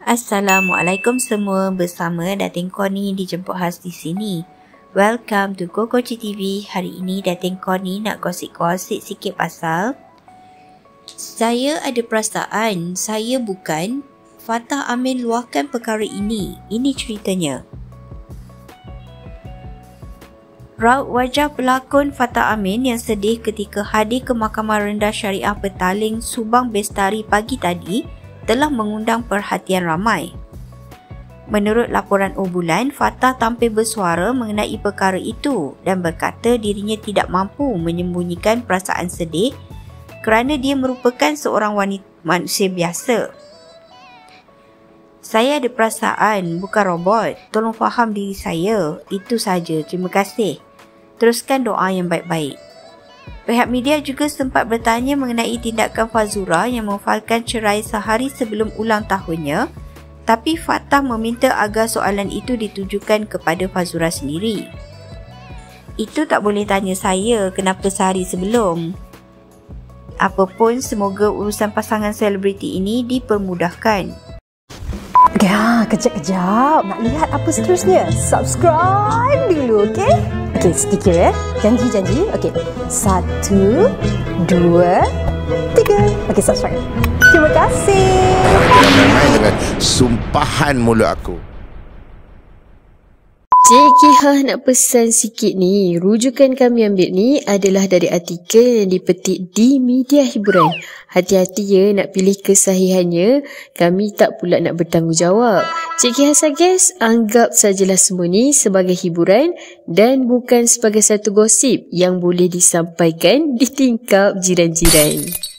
Assalamualaikum semua bersama Datin Koni dijemput khas di sini. Welcome to Kokoci TV. Hari ini Datin Koni nak gosip-gosip sikit pasal saya ada perasaan saya bukan Fatah Amin luahkan perkara ini. Ini ceritanya. Raut wajah pelakon Fatah Amin yang sedih ketika hadir ke Mahkamah Rendah Syariah Petaling Subang Bestari pagi tadi telah mengundang perhatian ramai. Menurut laporan Obulan, Fatah tampil bersuara mengenai perkara itu dan berkata dirinya tidak mampu menyembunyikan perasaan sedih kerana dia merupakan seorang wanita manusia biasa. Saya ada perasaan, bukan robot. Tolong faham diri saya. Itu saja. Terima kasih. Teruskan doa yang baik-baik. Pihak media juga sempat bertanya mengenai tindakan Fazura yang memfalkan cerai sehari sebelum ulang tahunnya tapi Fatah meminta agar soalan itu ditujukan kepada Fazura sendiri. Itu tak boleh tanya saya kenapa sehari sebelum. Apapun semoga urusan pasangan selebriti ini dipermudahkan. Ya, kejap-kejap. Nak lihat apa seterusnya? Subscribe dulu, okey? Okey, sedikit ya. Janji-janji. Okey. Satu, dua, tiga. Okey, subscribe. Terima kasih. Dengan sumpahan mulut aku. Cik Kihah nak pesan sikit ni. Rujukan kami ambil ni adalah dari artikel yang dipetik di media hiburan. Hati-hati ya nak pilih kesahihannya. Kami tak pula nak bertanggungjawab. Cik Kihah suggest anggap sajalah semua ni sebagai hiburan dan bukan sebagai satu gosip yang boleh disampaikan di tingkap jiran-jiran.